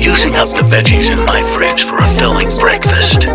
Using up the veggies in my fridge for a filling breakfast.